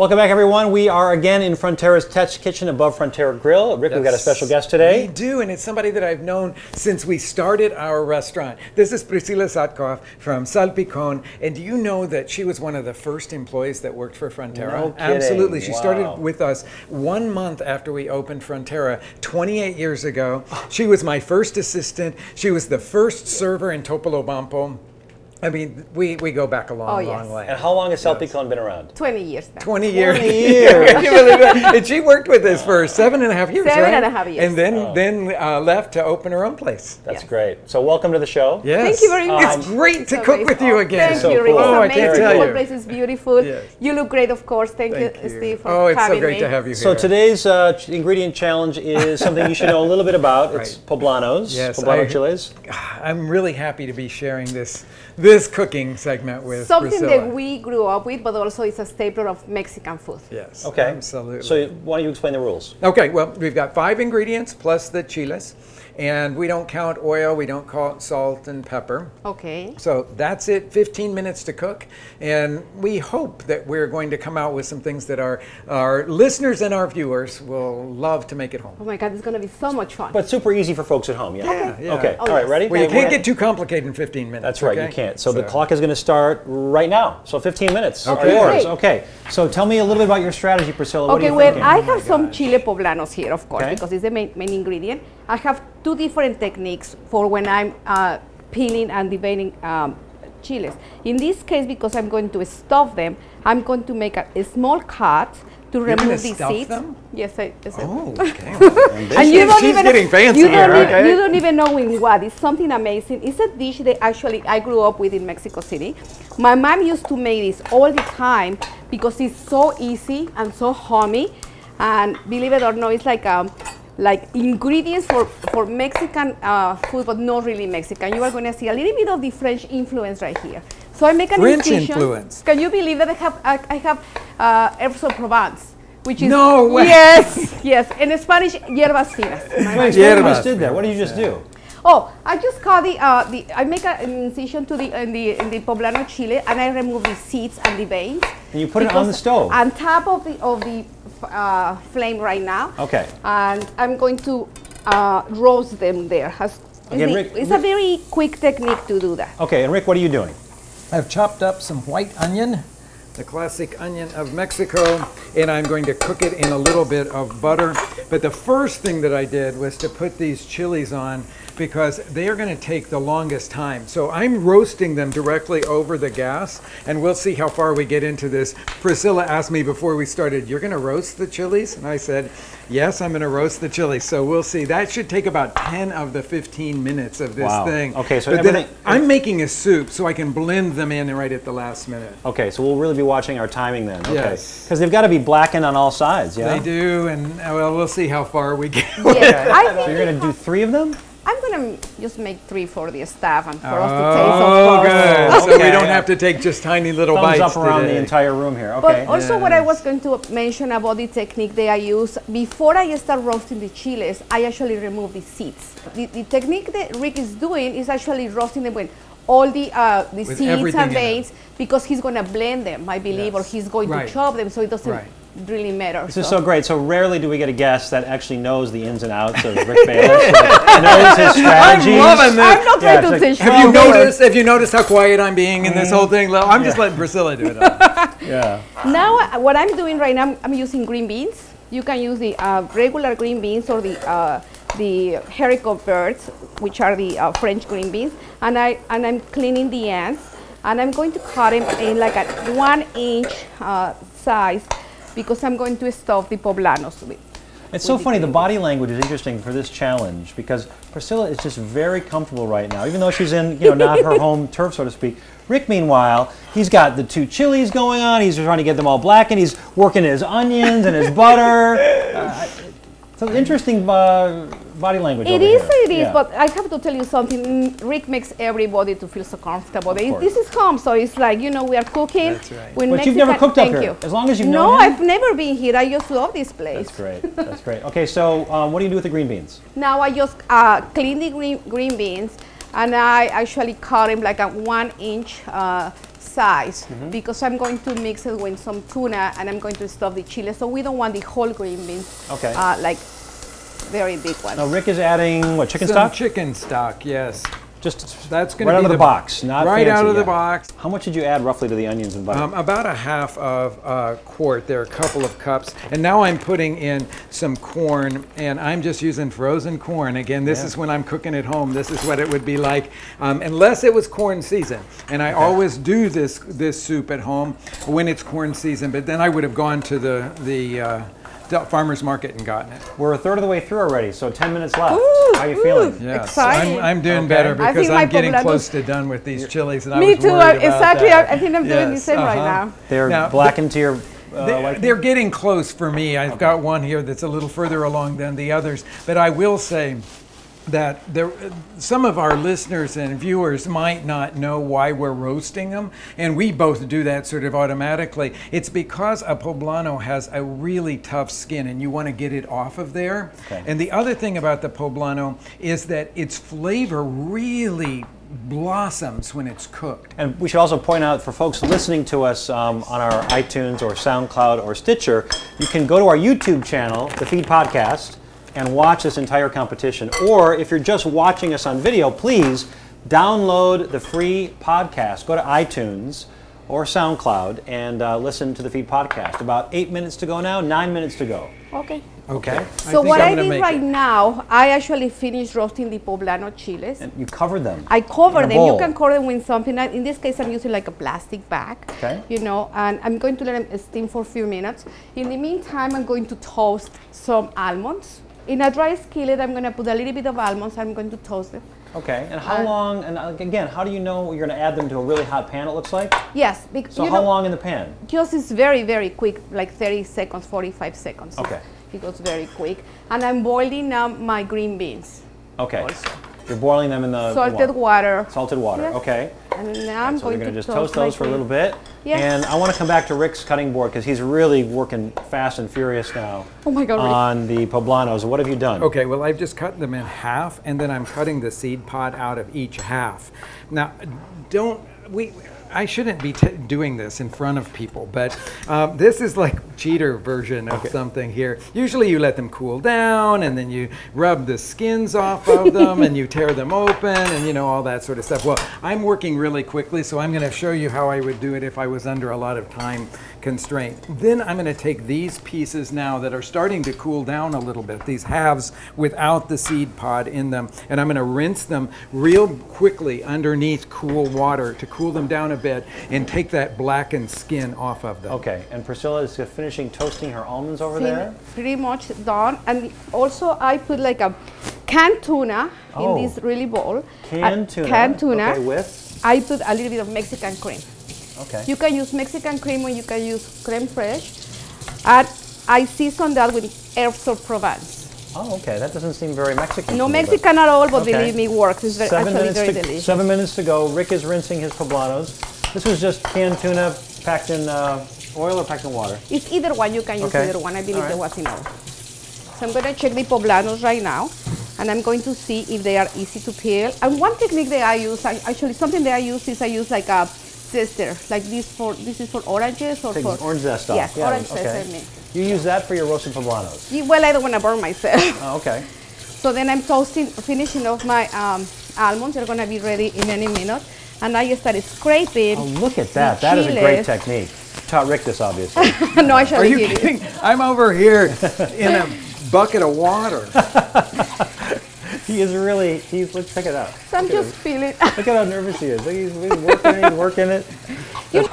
Welcome back, everyone. We are again in Frontera's Test Kitchen above Frontera Grill. Rick, we've got a special guest today. We do, and it's somebody that I've known since we started our restaurant. This is Priscilla Satkoff from Salpicon, and do you know that she was one of the first employees that worked for Frontera? No kidding. Absolutely. She Wow. started with us one month after we opened Frontera 28 years ago. She was my first assistant. She was the first server in Topolobampo. I mean, we, we go back a long, Oh, long way. And how long has Salpicon been around? 20 years now. 20 years. 20 years. Can you believe that? and she worked with us for seven and a half years, Seven right? and a half years. And then Oh. then uh, left to open her own place. That's Yes. great. So welcome to the show. Yes. Thank you very much. It's great to So cook with you again. Thank So you, Rick. cool. It's Oh, I can't The tell whole you. place is beautiful. Yes. You look great, of course. Thank, Thank you, you. Steve, for Oh, it's so great me. to have you here. So today's uh, ch- ingredient challenge is something you should know a little bit about. It's Right. poblanos, Yes, poblano I- chiles. I'm really happy to be sharing this this cooking segment with Something Priscilla. that we grew up with, but also it's a staple of Mexican food. Yes. Okay. Absolutely. So why don't you explain the rules? Okay, well, we've got five ingredients plus the chiles, and we don't count oil, we don't count salt and pepper. Okay. So that's it, 15 minutes to cook. And we hope that we're going to come out with some things that our, our listeners and our viewers will love to make at home. Oh my God, it's going to be so much fun. But super easy for folks at home, yeah? Yeah, yeah. Okay, Oh, all right, ready? Well, you can't get too complicated in 15 minutes. That's right, you can't. So, the clock is going to start right now. So 15 minutes are Okay. yours. Okay. So tell me a little bit about your strategy, Priscilla. What are okay, you well, thinking? I have some chile poblanos here, of course, Okay. because it's the main, main ingredient. I have two different techniques for when I'm uh, peeling and deveining um, chiles. In this case, because I'm going to stuff them, I'm going to make a, a small cut to You're remove the seeds. them? Yes, I, yes, Oh, okay. and you don't She's even getting fancy you don't, here, okay? you don't even know in what. It's something amazing. It's a dish that actually I grew up with in Mexico City. My mom used to make this all the time because it's so easy and so homey. And believe it or not, it's like um, like ingredients for, for Mexican uh, food, but not really Mexican. You are going to see a little bit of the French influence right here. So I make an French incision. influence. Can you believe that I have I, I have uh, herbs of Provence, which is No way. Yes, yes. In Spanish, hierbas finas. Wait, what Hierbas. just did there. What did you just do? Oh, I just cut the, uh, the I make a- an incision to the in the in the poblano chile, and I remove the seeds and the veins. And you put it on the stove? On top of the of the uh, flame right now. Okay. And I'm going to uh, roast them there. Has- Okay, it's, Rick- the- it's a very quick technique to do that. Okay, and Rick, what are you doing? I've chopped up some white onion, the classic onion of Mexico, and I'm going to cook it in a little bit of butter. But the first thing that I did was to put these chilies on because they are going to take the longest time. So I'm roasting them directly over the gas, and we'll see how far we get into this. Priscilla asked me before we started, You're going to roast the chilies? And I said, Yes, I'm going to roast the chilies. So we'll see. That should take about 10 of the 15 minutes of this Wow. thing. Okay, so but then everything- I'm making a soup so I can blend them in right at the last minute. Okay, so we'll really be watching our timing then. Okay. Yes. Because they've got to be blackened on all sides, yeah? They do, and uh, well, we'll see how far we get. Yes, I think So you're going to do three of them? I'm gonna just make three for the staff and for oh, us to taste, of course. good. So we don't have to take just tiny little Thumbs bites up around today. the entire room here. But Okay. also what I was going to mention about the technique that I use, before I start roasting the chiles, I actually remove the seeds. The, the technique that Rick is doing is actually roasting them with all the, uh, the With seeds everything and in it. veins because he's going to blend them, I believe, or he's going Right. to chop them so it doesn't Right. really matter. This is so great. So rarely do we get a guest that actually knows the ins and outs of Rick Bayless, like, knows his strategies. loving this. I'm not Yeah, trying to it's like- Have you. you noticed? Have you noticed how quiet I'm being in this whole thing? I'm just letting Priscilla do it. all. Yeah. Now, uh, what I'm doing right now, I'm, I'm using green beans. You can use the uh, regular green beans or the uh, the haricot verts, which are the uh, French green beans, and I and I'm cleaning the ends, and I'm going to cut him in like a one inch uh, size, because I'm going to stuff the poblanos with. It's so funny. The body language is interesting for this challenge because Priscilla is just very comfortable right now, even though she's in, you know, not her home turf, so to speak. Rick, meanwhile, he's got the two chilies going on. He's trying to get them all black, and he's working his onions and his butter. Uh, an interesting uh, body language. It over is, here. it is, Yeah. but I have to tell you something. mm, Rick makes everybody to feel so comfortable. It- this is home, so it's like you know we are cooking. That's right. with But you've never cooked up thank here. You. As long as you've no, known him? I've never been here. I just love this place. That's great. That's great. Okay, so um, what do you do with the green beans? Now I just uh, clean the green, green beans. and I actually cut them like a one inch uh, size Mm-hmm. because I'm going to mix it with some tuna and I'm going to stuff the chili. So we don't want the whole green beans, Okay. uh, like very big ones. Now Rick is adding what chicken Some stock? chicken stock, yes. Just That's going right to out be of the, box, not right out fancy of the box. How much did you add roughly to the onions and butter? Um, about a half of a quart. There, are a couple of cups, and now I'm putting in some corn, and I'm just using frozen corn. Again, this Yeah. is when I'm cooking at home. This is what it would be like, um, unless it was corn season. And I always do this this soup at home when it's corn season. But then I would have gone to the the uh, Del- farmers market and gotten it. We're a third of the way through already, so 10 minutes left. Ooh, How are you ooh. feeling? Yes, Exciting. I'm, I'm doing Okay. better because I'm getting close to done with these chilies, and I Me was too, worried about exactly, that. I- I think I'm doing the same right uh-huh. now. They're Now, blackened to your uh, They- liking? They're getting close for me. I've got one here that's a little further along than the others. But I will say that there, some of our listeners and viewers might not know why we're roasting them, and we both do that sort of automatically. It's because a poblano has a really tough skin, and you want to get it off of there. Okay. And the other thing about the poblano is that its flavor really blossoms when it's cooked. And we should also point out for folks listening to us um, on our iTunes or SoundCloud or Stitcher, you can go to our YouTube channel, the Feed Podcast, and watch this entire competition. Or if you're just watching us on video, please download the free podcast. Go to iTunes or SoundCloud and uh, listen to the Feed Podcast. About eight minutes to go now, nine minutes to go. Okay. Okay. So think what I'm I did right it. now, I actually finished roasting the poblano chiles. And you covered them. I cover in a them. You can cover them with something. In this case, I'm using like a plastic bag. Okay. You know, and I'm going to let them steam for a few minutes. In the meantime, I'm going to toast some almonds. In a dry skillet, I'm going to put a little bit of almonds. I'm going to toast them. Okay. And how Uh, long, and again, how do you know you're going to add them to a really hot pan, it looks like? Yes. Because, So you how know, long in the pan? Just it's very, very quick, like 30 seconds, 45 seconds. Okay. It goes very quick. And I'm boiling now my green beans. Okay. Also. You're boiling them in the Salted water. Salted water. Yes. Okay. And now I'm so we're going going to to just toast those for a little bit. Yes. And I want to come back to Rick's cutting board because he's really working fast and furious now Oh my God, Rick. on the poblanos. What have you done? Okay, well, I've just cut them in half, and then I'm cutting the seed pod out of each half. Now, don't we? I shouldn't be t- doing this in front of people, but um, this is like cheater version of something here. Usually, you let them cool down, and then you rub the skins off of them, and you tear them open, and you know all that sort of stuff. Well, I'm working really quickly, so I'm going to show you how I would do it if I was under a lot of time constraint. Then I'm going to take these pieces now that are starting to cool down a little bit, these halves without the seed pod in them, and I'm going to rinse them real quickly underneath cool water to cool them down a bit and take that blackened skin off of them. Okay. And Priscilla is finishing toasting her almonds over Fin- there. Pretty much done. And also I put like a canned tuna Oh. in this really bowl. Canned tuna. Canned tuna. Okay. With. I put a little bit of Mexican cream. Okay. You can use Mexican cream or you can use creme fraiche. And I season that with herbs of Provence. oh, okay. That doesn't seem very Mexican. No Mexican at all, but Okay. believe me, it works. It's very, Seven actually very to, delicious. seven minutes to go. Rick is rinsing his poblanos. This was just canned tuna packed in uh, oil or packed in water. It's either one. You can use Okay. either one. I believe right. there was enough. So I'm going to check the poblanos right now, and I'm going to see if they are easy to peel. And one technique that I use, I, actually something that I use is I use like a zester, like this for this is for oranges or Take for orange zest off. Yes, Yeah, orange okay. zest. I mean. You use that for your roasted poblanos. Yeah, Well, I don't want to burn myself. Oh, okay. so then I'm toasting, finishing off my um, almonds. They're going to be ready in any minute. And I just started scraping. Oh, look at that. the That is a great technique. Taught Rick this, obviously. no, Are actually, you he did. kidding? I'm over here in a bucket of water. He is really, he's, let's check it out. So I'm Look just him. feeling. Look at how nervous he is. Look, He's, he's working it, he's working it.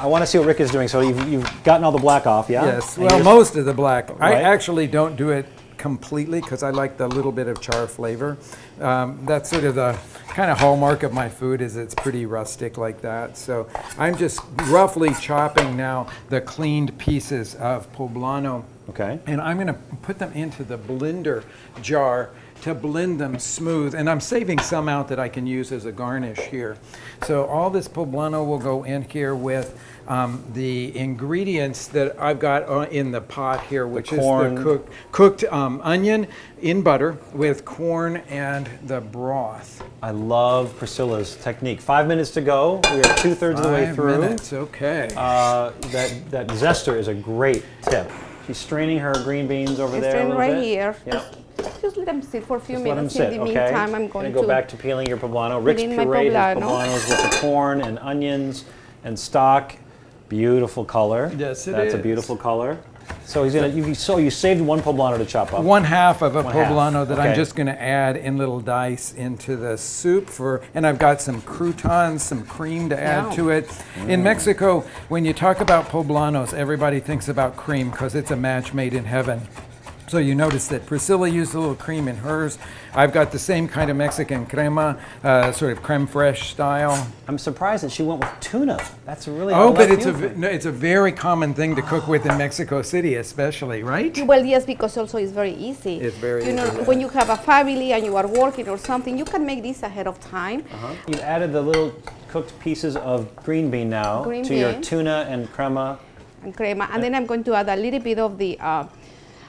I want to see what Rick is doing. So you've, you've gotten all the black off, yeah? Yes, And well, most of the black. I actually don't do it completely because I like the little bit of char flavor. Um, that's sort of the kind of hallmark of my food is it's pretty rustic like that. So I'm just roughly chopping now the cleaned pieces of poblano Okay. and I'm going to put them into the blender jar to blend them smooth. And I'm saving some out that I can use as a garnish here. So all this poblano will go in here with um, the ingredients that I've got uh, in the pot here, which is the cooked, cooked um, onion in butter with corn and the broth. I love Priscilla's technique. Five minutes to go. We are two thirds of the way through. Five through. minutes, okay. Uh, that that zester is a great tip. She's straining her green beans over It's there. a little right bit. here. Yep. Just, just let them sit for a few Just let them minutes. sit. in the okay. meantime, I'm going Gonna go to back to peeling your poblano. Rick's pureed poblano. poblanos with the corn and onions and stock. Beautiful color. Yes, it That's a beautiful color. So he's gonna. You, so you saved one poblano to chop up. One half of a One half, poblano that I'm just going to add in little dice into the soup for, and I've got some croutons, some cream to add Yum. to it. Mm. In Mexico, when you talk about poblanos, everybody thinks about cream because it's a match made in heaven. So you notice that Priscilla used a little cream in hers. I've got the same kind of Mexican crema, uh, sort of creme fraiche style. I'm surprised that she went with tuna. That's a really. Oh, out of but it's a no, it's a very common thing to cook with in Mexico City, especially, right? Well, yes, because also it's very easy. It's very You know, easy, yeah. when you have a family and you are working or something, you can make this ahead of time. Uh-huh. You've added the little cooked pieces of green bean now Green to your tuna and crema. and crema. And then I'm going to add a little bit of the uh,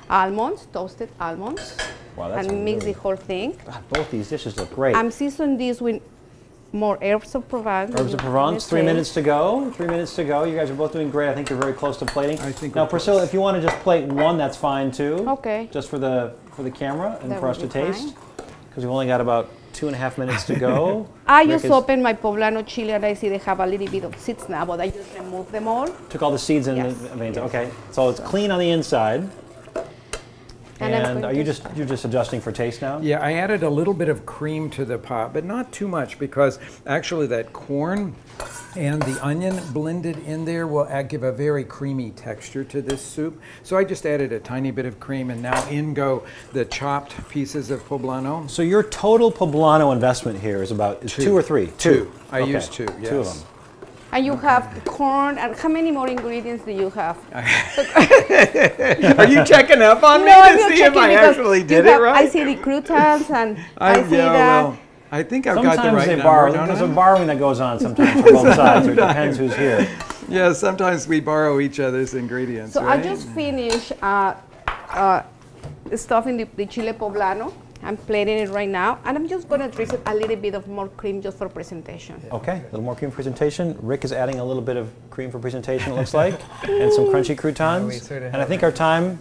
almonds, toasted almonds, Wow, that's and mix really- the whole thing. God, both these dishes look great. I'm seasoning this with more herbs of Provence. Herbs of Provence, three minutes to go. Three minutes to go. You guys are both doing great. I think you're very close to plating. I think now, Priscilla, close. if you want to just plate one, that's fine too. Okay. Just for the for the camera and That for us to taste, because we've only got about two and a half minutes to go. I Rick just is- opened my poblano chili and I see they have a little bit of seeds now, but I just remove them all. Took all the seeds and Yes, the veins. Okay, so it's clean on the inside. And And are you just you're just adjusting for taste now? Yeah, I added a little bit of cream to the pot, but not too much because actually that corn and the onion blended in there will add, give a very creamy texture to this soup. So I just added a tiny bit of cream and now in go the chopped pieces of poblano. So your total poblano investment here is about is two, or three? Two. I Okay, used two, Two of them. And you have corn, and how many more ingredients do you have? Are you checking up on me I'm to see if I actually did it right? I see the croutons and I, I, see yeah, that. well, I think I've got the Sometimes right they number, borrow. don't There's I? a borrowing that goes on sometimes from both sides. It depends who's here. Yeah, sometimes we borrow each other's ingredients, So right? I just finished uh, uh, stuffing the, the chile poblano. I'm plating it right now, and I'm just going to drizzle a little bit of more cream just for presentation. Okay, a little more cream for presentation. Rick is adding a little bit of cream for presentation, it looks like, and some crunchy croutons. we sort of and I think our time,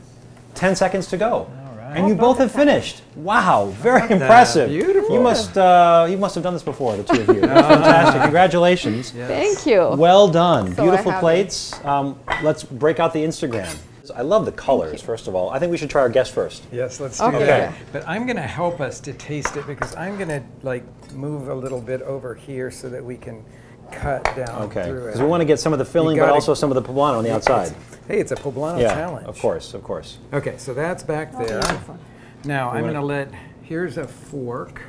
10 seconds to go. right. And you both have finished. Wow, very impressive. Beautiful. You must, uh, you must have done this before, the two of you. Fantastic. Congratulations. Thank you. Well done. So Beautiful plates. Um, let's break out the Instagram. I love the colors, first of all. I think we should try our guest first. Yes, let's do Okay. that. But I'm going to help us to taste it because I'm going to like move a little bit over here so that we can cut down Okay. through it. Because we want to get some of the filling, but gotta- also some of the poblano on the outside. Hey, it's a poblano Yeah, challenge. of course, of course. Okay, so that's back oh, there. beautiful. Now I'm going to let. Here's a fork.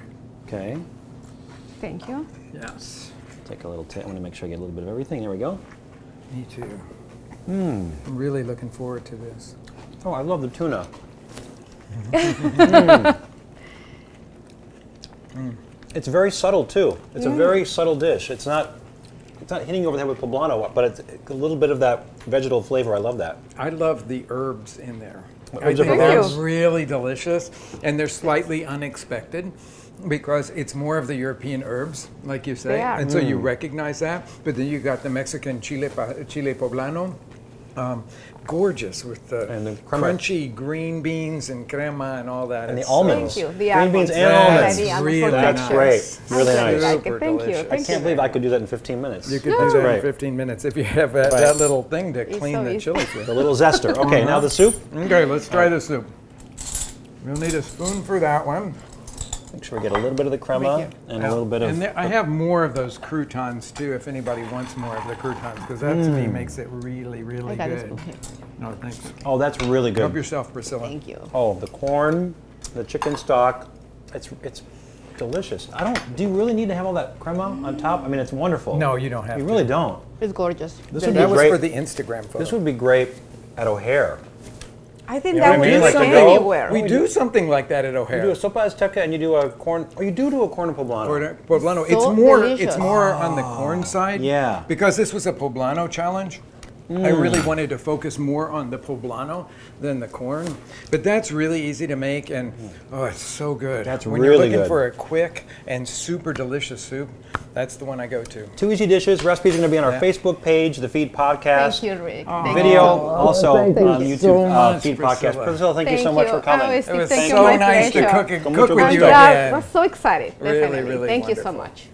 Okay. Thank you. Yes. Take a little. ta- I want to make sure I get a little bit of everything. There we go. Me too. Hmm. I'm really looking forward to this. Oh, I love the tuna. Mm. It's very subtle too. It's a very subtle dish. It's not. It's not hitting you over the head with poblano, but it's a little bit of that vegetal flavor. I love that. I love the herbs in there. What, I herbs of think they're really delicious, and they're slightly unexpected because it's more of the European herbs, like you say, They are. and so you recognize that. But then you got the Mexican chile chile poblano. Um, gorgeous with the, And the crunchy green beans and crema and all that. And the almonds. Thank you. The Green almonds. beans and Yeah, almonds. the Really for That's texture. great. Really nice. like it. Thank you. delicious. I can't you. believe I could do that in 15 minutes. You could That's do that great. in 15 minutes if you have that, Right. that little thing to It's clean so the easy. chilies with. The little zester. Okay, now the soup. Okay, let's try the soup. We'll need a spoon for that one. Make sure we get a little bit of the crema and a little bit of. And there, I have more of those croutons too, if anybody wants more of the croutons, because that to me Mm. makes it really, really I good. spoon. No, thanks. oh, that's really good. Help yourself, Priscilla. Thank you. Oh, the corn, the chicken stock. It's it's delicious. I don't. Do you really need to have all that crema on top? I mean, it's wonderful. No, you don't have You to. really don't. It's gorgeous. This would be That was great. for the Instagram photo. This would be great at O'Hare. I think You know that what I would mean? be Like so to go- anywhere. We do something like that at O'Hare. You do a sopa azteca and you do a corn, or you do do a corn poblano. Corn- Poblano. So it's more. delicious. It's more on the ah. corn side. Yeah. Because this was a poblano challenge. I really wanted to focus more on the poblano than the corn, but that's really easy to make, and oh, it's so good. That's when you're looking good. for a quick and super delicious soup. That's the one I go to. Two easy dishes. Recipes are going to be on our Yeah. Facebook page, the Feed Podcast. Thank you, Rick. Thank Video you. also thank you on so YouTube uh, Feed Priscilla. Podcast. Priscilla, thank, you so much you. for coming. Oh, It was Thank you, so my nice to cook, and cook with you again. we're so excited. Really, Definitely. really Thank you so much.